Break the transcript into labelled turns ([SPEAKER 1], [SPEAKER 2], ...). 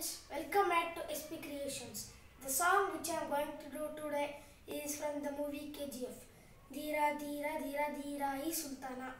[SPEAKER 1] friends, welcome back to SP Creations. The song which I am going to do today is from the movie KGF. Dheera Dheera Dheera Dheera Sultana.